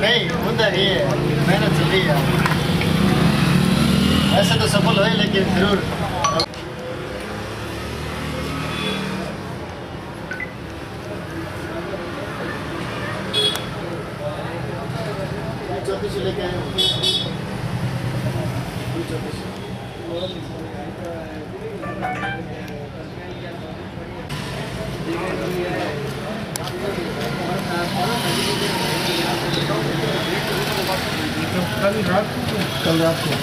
नहीं मुद्दा ये है मेहनत चल रही है ऐसे तो सफल हुए लेकिन ज़रूर चौबीस कल रात को कल रात को।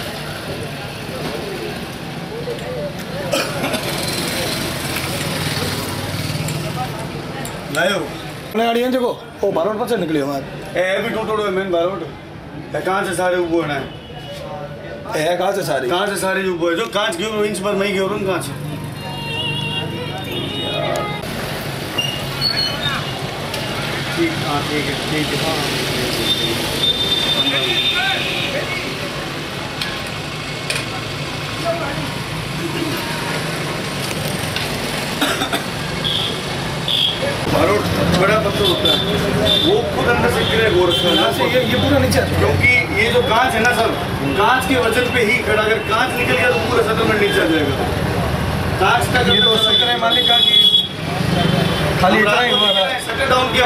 लायो। अपने गाड़ी है देखो। ओ बारोट पर से निकली हमारे ए भी टोटो मैंने बारोट। ए कहाँ से सारे ऊपर है है कहाँ से सारी? कहाँ से सारे ऊपर है? जो कांच क्यों इंच पर मैं क्यों रहा कहाँ से? ठीक हाँ ठीक है ठीक है। बड़ा पत्थर होता है। वो खुद अंदर से गिरे गोरखा ये ये पूरा नीचे क्योंकि ये जो कांच है ना सर कांच के वज़न पे ही खड़ा अगर कांच निकल गया तो पूरा सेटलमेंट नीचे आ जाएगा। कांच का ये तो है मालिक का कि खाली इतना ही हुआ था डाउन किया।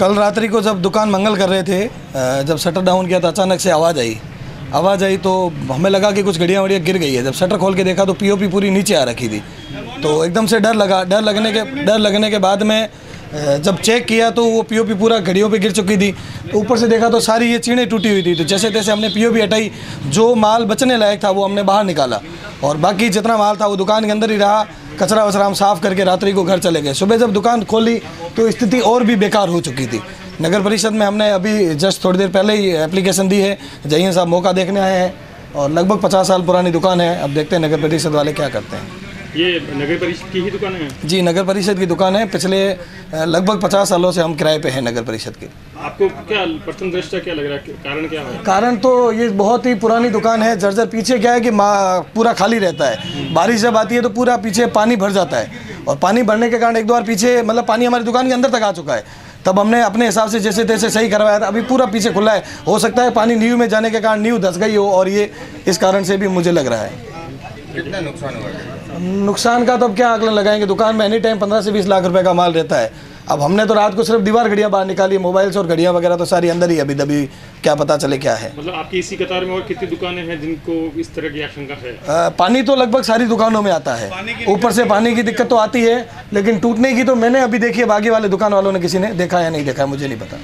कल रात्रि को जब दुकान मंगल कर रहे थे जब शटर डाउन किया तो अचानक से आवाज़ आई। आवाज़ आई तो हमें लगा कि कुछ घड़ियाँ वड़ियाँ गिर गई है। जब शटर खोल के देखा तो पीओपी पूरी नीचे आ रखी थी। तो एकदम से डर लगा, डर लगने के, डर लगने के बाद में जब चेक किया तो वो पीओपी पूरा घड़ियों पे गिर चुकी थी। तो ऊपर से देखा तो सारी ये चीड़ें टूटी हुई थी। तो जैसे तैसे हमने पीओपी हटाई। जो माल बचने लायक था वो हमने बाहर निकाला। और बाकी जितना माल था वो दुकान के अंदर ही रहा। कचरा वचरा हम साफ़ करके रात्रि को घर चले गए। सुबह जब दुकान खोली तो स्थिति और भी बेकार हो चुकी थी। नगर परिषद में हमने अभी जस्ट थोड़ी देर पहले ही एप्लीकेशन दी है। जहीन साहब मौका देखने आए हैं और लगभग पचास साल पुरानी दुकान है। अब देखते हैं नगर परिषद वाले क्या करते हैं। ये नगर परिषद की ही दुकान है? जी नगर परिषद की दुकान है। पिछले लगभग पचास सालों से हम किराए पे हैं नगर परिषद के। आपको क्या प्रथम दृष्टया क्या लग रहा है? कारण क्या है? कारण तो ये बहुत ही पुरानी दुकान है। जर्जर पीछे क्या है कि मा- पूरा खाली रहता है। बारिश जब आती है तो पूरा पीछे पानी भर जाता है। और पानी भरने के कारण एक दो बार पीछे मतलब पानी हमारी दुकान के अंदर तक आ चुका है। तब हमने अपने हिसाब से जैसे तैसे सही करवाया था। अभी पूरा पीछे खुला है। हो सकता है पानी नींव में जाने के कारण नींव धस गई हो और ये इस कारण से भी मुझे लग रहा है। कितना नुकसान हुआ? नुकसान का तो अब क्या आकलन लगाएँगे? दुकान में एनी टाइम पंद्रह से बीस लाख रुपए का माल रहता है। अब हमने तो रात को सिर्फ़ दीवार घड़ियाँ बाहर निकाली मोबाइल्स और घड़ियाँ वगैरह तो सारी अंदर ही अभी दबी। क्या पता चले क्या है। मतलब आपकी इसी कतार में और कितनी दुकानें हैं जिनको इस तरह की आशंका है? अ, पानी तो लगभग सारी दुकानों में आता है। ऊपर से पानी की दिक्कत तो आती है लेकिन टूटने की तो मैंने अभी देखी है बाकी वाले दुकान वालों ने किसी ने देखा या नहीं देखा है मुझे नहीं पता।